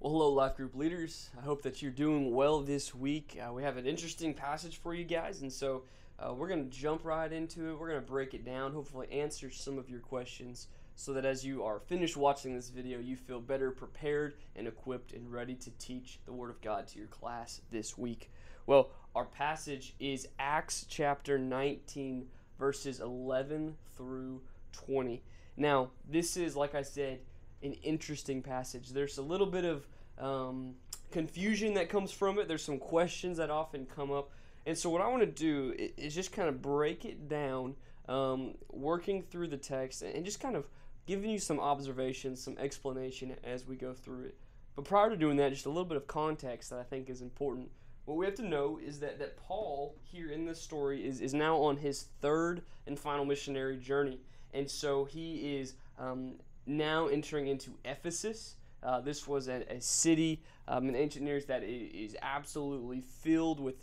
Well, hello, life group leaders. I hope that you're doing well this week. Uh, we have an interesting passage for you guys, and so uh, we're going to jump right into it. We're going to break it down, hopefully, answer some of your questions so that as you are finished watching this video, you feel better prepared and equipped and ready to teach the Word of God to your class this week. Well, our passage is Acts chapter 19, verses 11 through 20. Now, this is, like I said, an interesting passage. There's a little bit of um, confusion that comes from it. There's some questions that often come up. And so, what I want to do is just kind of break it down, um, working through the text, and just kind of giving you some observations, some explanation as we go through it. But prior to doing that, just a little bit of context that I think is important. What we have to know is that, that Paul, here in this story, is, is now on his third and final missionary journey. And so he is um, now entering into Ephesus. Uh, this was a, a city um, in ancient years that is absolutely filled with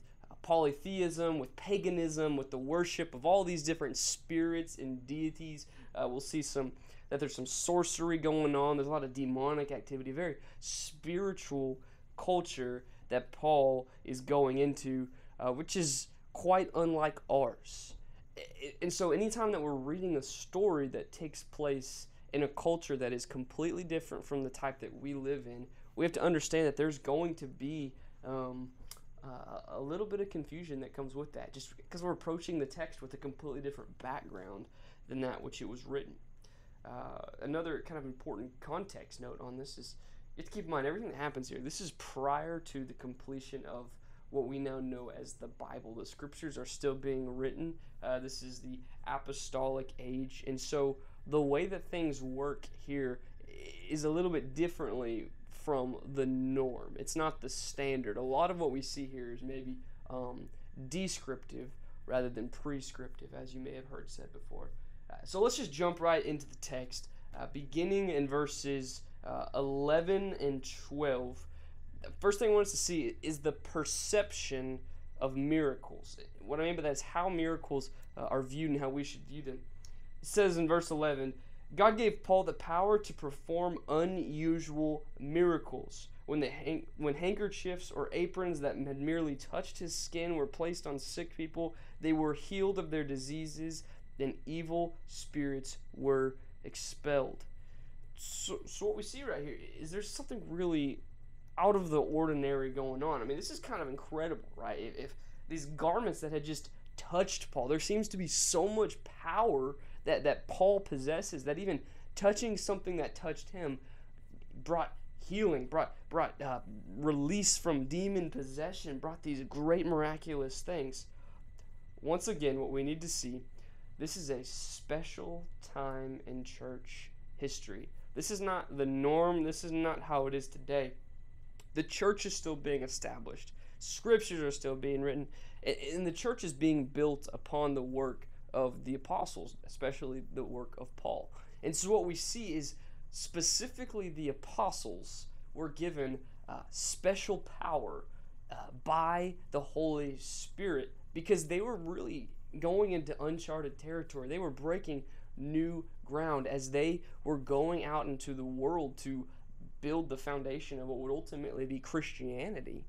polytheism, with paganism, with the worship of all these different spirits and deities. Uh, we'll see some that there's some sorcery going on. There's a lot of demonic activity, very spiritual culture that Paul is going into, uh, which is quite unlike ours. And so, anytime that we're reading a story that takes place in a culture that is completely different from the type that we live in, we have to understand that there's going to be um, uh, a little bit of confusion that comes with that, just because we're approaching the text with a completely different background than that which it was written. Uh, another kind of important context note on this is you have to keep in mind everything that happens here. This is prior to the completion of what we now know as the Bible. The scriptures are still being written. Uh, this is the apostolic age, and so the way that things work here is a little bit differently from the norm. It's not the standard. A lot of what we see here is maybe um, descriptive rather than prescriptive, as you may have heard said before. Uh, so let's just jump right into the text, uh, beginning in verses uh, 11 and 12. The first thing I want us to see is the perception of miracles. What I mean by that is how miracles uh, are viewed and how we should view them. Says in verse 11, God gave Paul the power to perform unusual miracles. When, the when handkerchiefs or aprons that had merely touched his skin were placed on sick people, they were healed of their diseases, and evil spirits were expelled. So, so what we see right here is there's something really out of the ordinary going on. I mean, this is kind of incredible, right? If, if these garments that had just touched Paul, there seems to be so much power that, that Paul possesses that even touching something that touched him brought healing, brought brought uh, release from demon possession, brought these great miraculous things. Once again, what we need to see, this is a special time in church history. This is not the norm. This is not how it is today. The church is still being established. Scriptures are still being written, and the church is being built upon the work of the apostles, especially the work of Paul. And so what we see is specifically the apostles were given uh, special power uh, by the Holy Spirit because they were really going into uncharted territory. They were breaking new ground as they were going out into the world to build the foundation of what would ultimately be Christianity.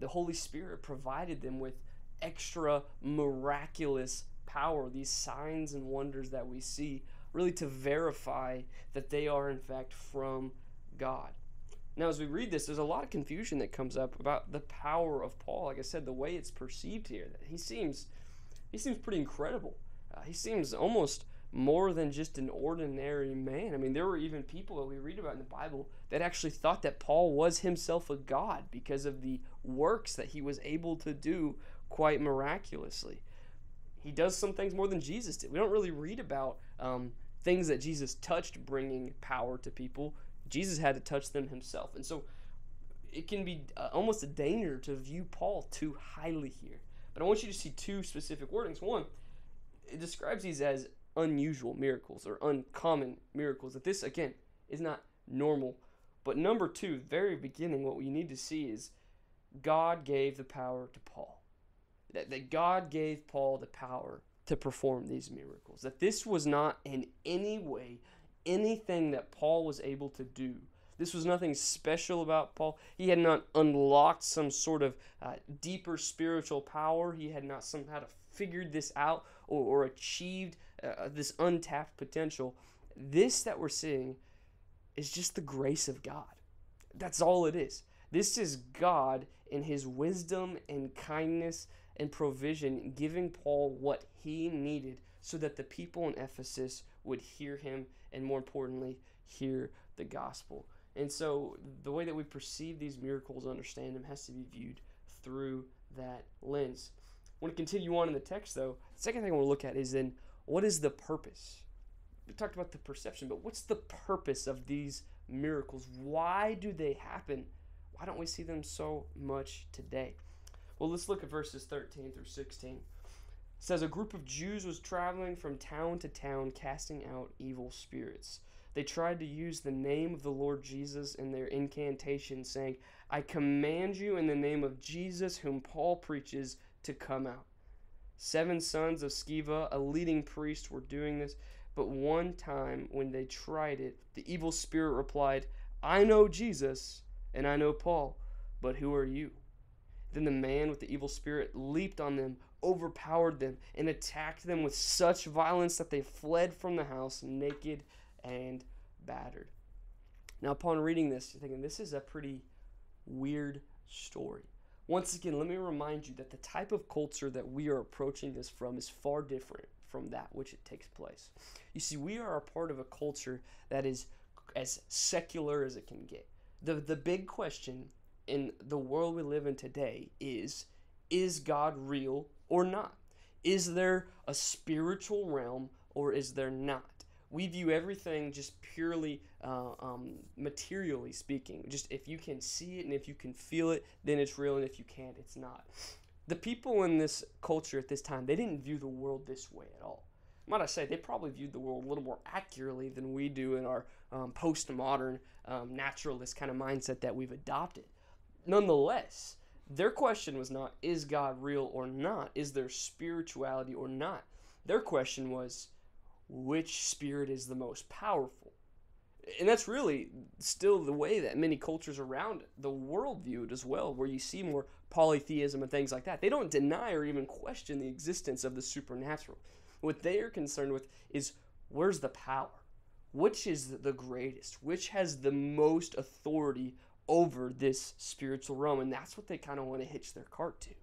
The Holy Spirit provided them with extra miraculous power, these signs and wonders that we see, really to verify that they are in fact from God. Now, as we read this, there's a lot of confusion that comes up about the power of Paul. Like I said, the way it's perceived here, that he seems, he seems pretty incredible. Uh, he seems almost more than just an ordinary man. I mean, there were even people that we read about in the Bible that actually thought that Paul was himself a god because of the works that he was able to do quite miraculously he does some things more than Jesus did. We don't really read about um, things that Jesus touched bringing power to people. Jesus had to touch them himself. And so it can be uh, almost a danger to view Paul too highly here. But I want you to see two specific wordings. One, it describes these as unusual miracles or uncommon miracles. That this, again, is not normal. But number two, very beginning, what we need to see is God gave the power to Paul that, that God gave Paul the power to perform these miracles. That this was not in any way anything that Paul was able to do This was nothing special about Paul. He had not unlocked some sort of uh, deeper spiritual power. He had not somehow figured this out or, or achieved uh, this untapped potential. This that we're seeing is just the grace of God. That's all it is. This is God in his wisdom and kindness and provision giving Paul what he needed so that the people in Ephesus would hear him and more importantly hear the gospel. And so the way that we perceive these miracles, understand them, has to be viewed through that lens. I want to continue on in the text though. The second thing I want to look at is then what is the purpose? We talked about the perception, but what's the purpose of these miracles? Why do they happen? Why don't we see them so much today? Well, let's look at verses 13 through 16. It says a group of Jews was traveling from town to town casting out evil spirits. They tried to use the name of the Lord Jesus in their incantation, saying, I command you in the name of Jesus, whom Paul preaches, to come out. Seven sons of Sceva, a leading priest, were doing this, but one time when they tried it, the evil spirit replied, I know Jesus and I know Paul, but who are you? Then the man with the evil spirit leaped on them, overpowered them, and attacked them with such violence that they fled from the house naked and battered. Now, upon reading this, you're thinking this is a pretty weird story. Once again, let me remind you that the type of culture that we are approaching this from is far different from that which it takes place. You see, we are a part of a culture that is as secular as it can get. The, the big question in the world we live in today is is God real or not? Is there a spiritual realm or is there not? We view everything just purely uh, um, materially speaking. Just if you can see it and if you can feel it, then it's real, and if you can't, it's not. The people in this culture at this time, they didn't view the world this way at all. Might I say, they probably viewed the world a little more accurately than we do in our um, postmodern um, naturalist kind of mindset that we've adopted. Nonetheless, their question was not, is God real or not? Is there spirituality or not? Their question was, which spirit is the most powerful? And that's really still the way that many cultures around the world view it as well, where you see more polytheism and things like that. They don't deny or even question the existence of the supernatural. What they are concerned with is where's the power? Which is the greatest? Which has the most authority over this spiritual realm? And that's what they kind of want to hitch their cart to.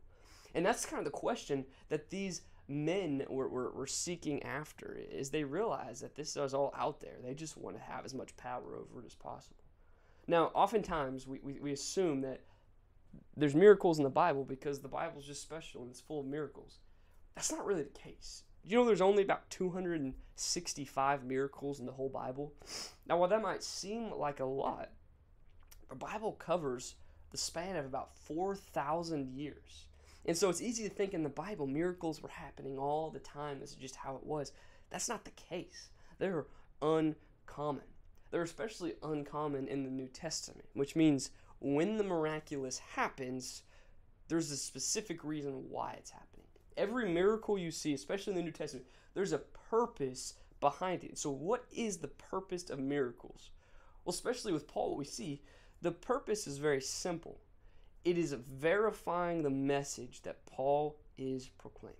And that's kind of the question that these men were, were, were seeking after is they realize that this is all out there. They just want to have as much power over it as possible. Now, oftentimes we, we, we assume that there's miracles in the Bible because the Bible is just special and it's full of miracles. That's not really the case. You know, there's only about 265 miracles in the whole Bible. Now, while that might seem like a lot, the Bible covers the span of about 4,000 years. And so it's easy to think in the Bible miracles were happening all the time. This is just how it was. That's not the case. They're uncommon. They're especially uncommon in the New Testament, which means when the miraculous happens, there's a specific reason why it's happening. Every miracle you see, especially in the New Testament, there's a purpose behind it. So, what is the purpose of miracles? Well, especially with Paul, what we see, the purpose is very simple it is verifying the message that Paul is proclaiming.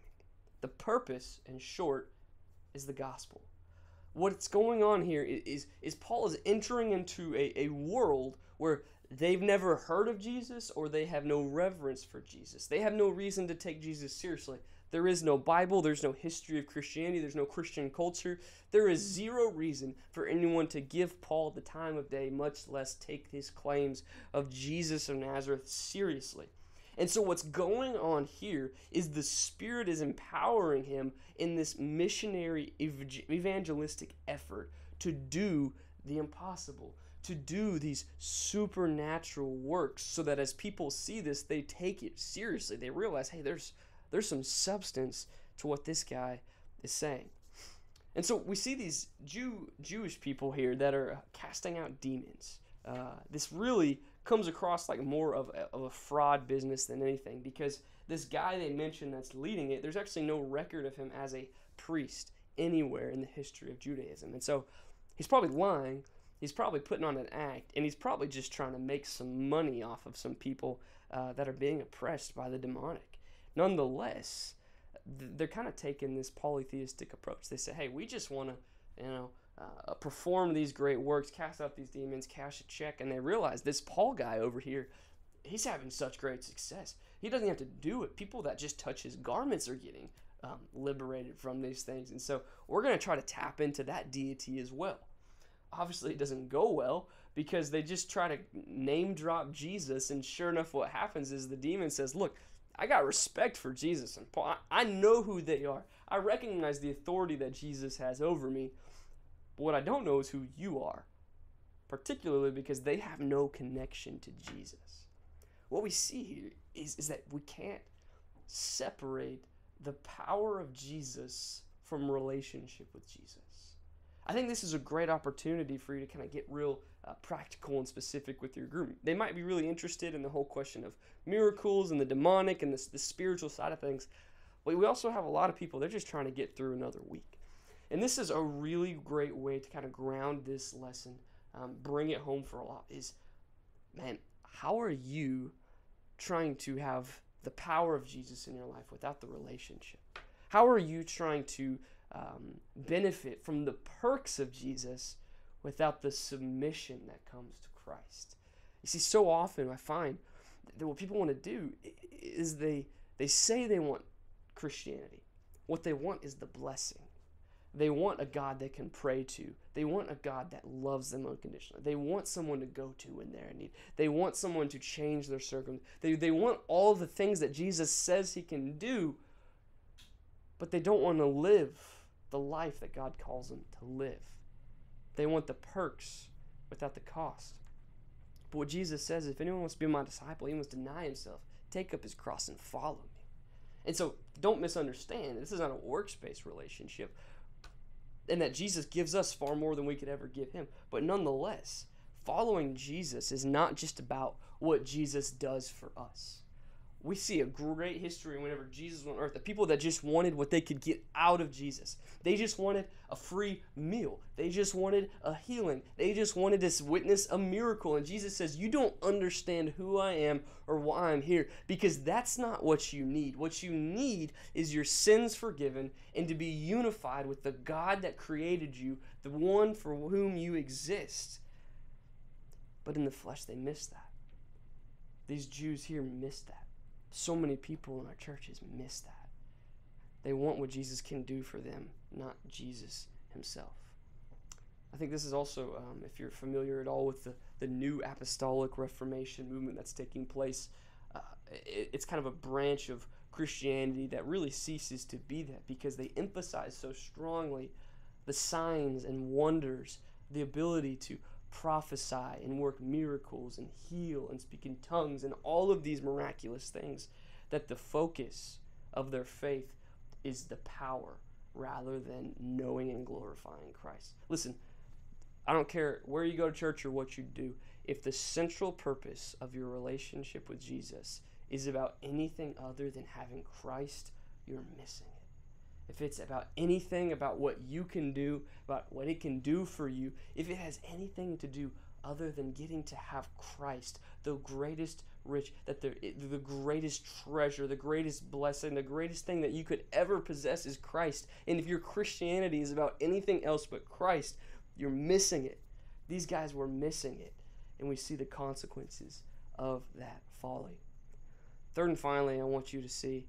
The purpose, in short, is the gospel. What's going on here is, is Paul is entering into a, a world where they've never heard of Jesus or they have no reverence for Jesus. They have no reason to take Jesus seriously. There is no Bible, there's no history of Christianity, there's no Christian culture. There is zero reason for anyone to give Paul the time of day, much less take his claims of Jesus of Nazareth seriously. And so, what's going on here is the Spirit is empowering him in this missionary evangelistic effort to do the impossible, to do these supernatural works, so that as people see this, they take it seriously. They realize, hey, there's there's some substance to what this guy is saying. And so we see these Jew Jewish people here that are casting out demons. Uh, this really comes across like more of a, of a fraud business than anything because this guy they mentioned that's leading it, there's actually no record of him as a priest anywhere in the history of Judaism. And so he's probably lying, he's probably putting on an act, and he's probably just trying to make some money off of some people uh, that are being oppressed by the demonic. Nonetheless, they're kind of taking this polytheistic approach. They say, hey, we just want to, you know, uh, perform these great works, cast out these demons, cash a check, and they realize this Paul guy over here, he's having such great success. He doesn't have to do it. People that just touch his garments are getting um, liberated from these things. And so we're going to try to tap into that deity as well. Obviously, it doesn't go well because they just try to name drop Jesus. And sure enough, what happens is the demon says, Look, I got respect for Jesus and Paul. I know who they are. I recognize the authority that Jesus has over me. But what I don't know is who you are, particularly because they have no connection to Jesus. What we see here is, is that we can't separate the power of Jesus from relationship with Jesus. I think this is a great opportunity for you to kind of get real uh, practical and specific with your group. They might be really interested in the whole question of miracles and the demonic and the, the spiritual side of things. But we also have a lot of people, they're just trying to get through another week. And this is a really great way to kind of ground this lesson, um, bring it home for a lot. Is, man, how are you trying to have the power of Jesus in your life without the relationship? How are you trying to um, benefit from the perks of Jesus without the submission that comes to Christ? You see, so often I find that what people want to do is they they say they want Christianity. What they want is the blessing. They want a God they can pray to. They want a God that loves them unconditionally. They want someone to go to when they're in need. They want someone to change their circumstances. They, they want all the things that Jesus says he can do, but they don't want to live the life that God calls them to live. They want the perks without the cost. But what Jesus says, if anyone wants to be my disciple, he must deny himself, take up his cross, and follow me. And so don't misunderstand. This is not a works-based relationship and that Jesus gives us far more than we could ever give him. But nonetheless, following Jesus is not just about what Jesus does for us. We see a great history whenever Jesus on earth, the people that just wanted what they could get out of Jesus. They just wanted a free meal. They just wanted a healing. They just wanted to witness a miracle. And Jesus says, You don't understand who I am or why I'm here because that's not what you need. What you need is your sins forgiven and to be unified with the God that created you, the one for whom you exist. But in the flesh, they miss that. These Jews here miss that. So many people in our churches miss that. They want what Jesus can do for them, not Jesus himself. I think this is also, um, if you're familiar at all with the, the new apostolic Reformation movement that's taking place, uh, it, it's kind of a branch of Christianity that really ceases to be that because they emphasize so strongly the signs and wonders, the ability to prophesy and work miracles and heal and speak in tongues and all of these miraculous things, that the focus of their faith is the power rather than knowing and glorifying Christ. Listen, I don't care where you go to church or what you do, if the central purpose of your relationship with Jesus is about anything other than having Christ, you're missing. If it's about anything about what you can do, about what it can do for you, if it has anything to do other than getting to have Christ, the greatest rich, that the, the greatest treasure, the greatest blessing, the greatest thing that you could ever possess is Christ. And if your Christianity is about anything else but Christ, you're missing it. These guys were missing it. And we see the consequences of that folly. Third and finally, I want you to see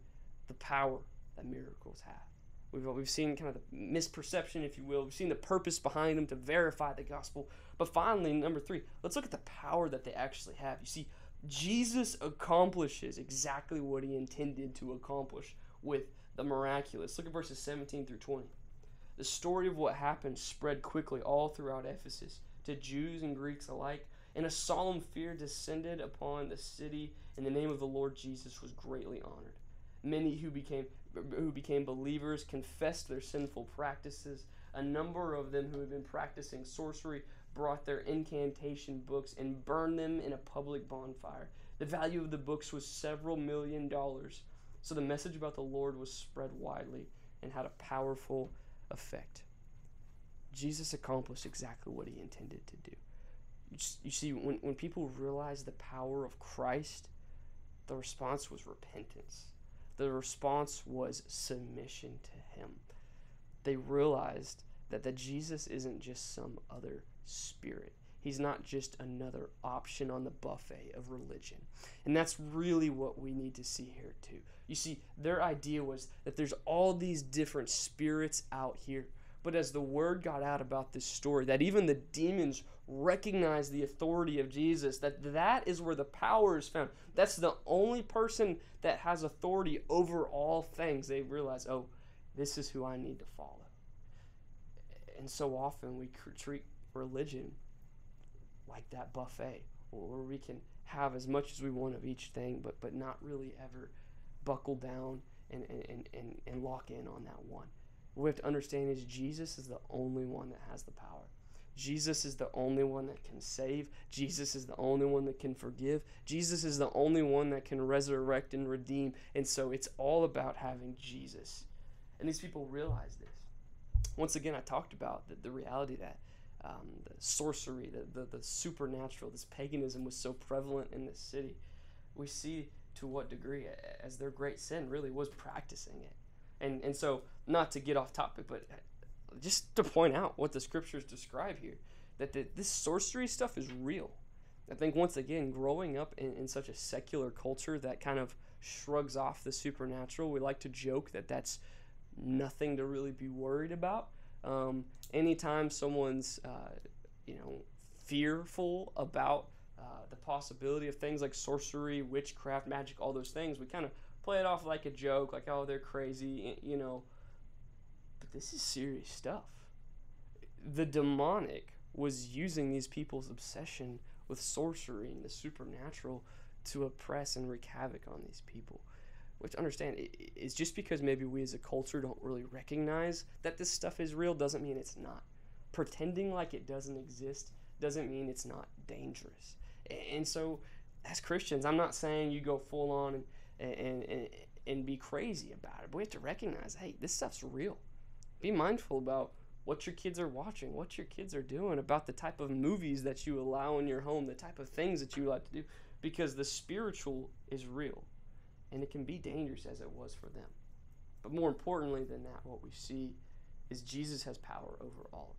the power that miracles have. We've, we've seen kind of the misperception, if you will. We've seen the purpose behind them to verify the gospel. But finally, number three, let's look at the power that they actually have. You see, Jesus accomplishes exactly what he intended to accomplish with the miraculous. Look at verses 17 through 20. The story of what happened spread quickly all throughout Ephesus to Jews and Greeks alike, and a solemn fear descended upon the city, and the name of the Lord Jesus was greatly honored. Many who became who became believers confessed their sinful practices. A number of them who had been practicing sorcery brought their incantation books and burned them in a public bonfire. The value of the books was several million dollars. So the message about the Lord was spread widely and had a powerful effect. Jesus accomplished exactly what he intended to do. You see, when, when people realized the power of Christ, the response was repentance. The response was submission to him. They realized that, that Jesus isn't just some other spirit. He's not just another option on the buffet of religion. And that's really what we need to see here, too. You see, their idea was that there's all these different spirits out here. But as the word got out about this story, that even the demons recognize the authority of Jesus, that that is where the power is found. That's the only person that has authority over all things. They realize, oh, this is who I need to follow. And so often we treat religion like that buffet, where we can have as much as we want of each thing, but, but not really ever buckle down and, and, and, and lock in on that one. What we have to understand is Jesus is the only one that has the power. Jesus is the only one that can save. Jesus is the only one that can forgive. Jesus is the only one that can resurrect and redeem. And so it's all about having Jesus. And these people realize this. Once again, I talked about the, the reality that um, the sorcery, the, the, the supernatural, this paganism was so prevalent in this city. We see to what degree, as their great sin really was practicing it. And, and so, not to get off topic, but just to point out what the scriptures describe here that the, this sorcery stuff is real. I think once again, growing up in, in such a secular culture that kind of shrugs off the supernatural, we like to joke that that's nothing to really be worried about. Um, anytime someone's, uh, you know, fearful about uh, the possibility of things like sorcery, witchcraft, magic, all those things, we kind of play it off like a joke, like, oh, they're crazy, you know But this is serious stuff. The demonic was using these people's obsession with sorcery and the supernatural to oppress and wreak havoc on these people. Which understand is just because maybe we as a culture don't really recognize that this stuff is real doesn't mean it's not. Pretending like it doesn't exist doesn't mean it's not dangerous. And so, as Christians, I'm not saying you go full on and and and, and be crazy about it, but we have to recognize, hey, this stuff's real be mindful about what your kids are watching, what your kids are doing, about the type of movies that you allow in your home, the type of things that you like to do, because the spiritual is real and it can be dangerous as it was for them. But more importantly than that, what we see is Jesus has power over all.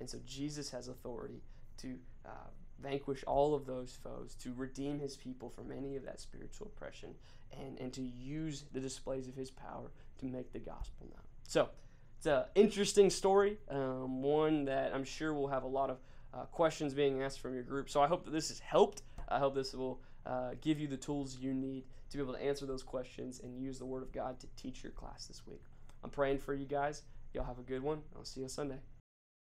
And so Jesus has authority to uh, vanquish all of those foes, to redeem his people from any of that spiritual oppression, and, and to use the displays of his power to make the gospel known. So, it's an interesting story, um, one that I'm sure will have a lot of uh, questions being asked from your group. So I hope that this has helped. I hope this will uh, give you the tools you need to be able to answer those questions and use the Word of God to teach your class this week. I'm praying for you guys. Y'all have a good one. I'll see you Sunday.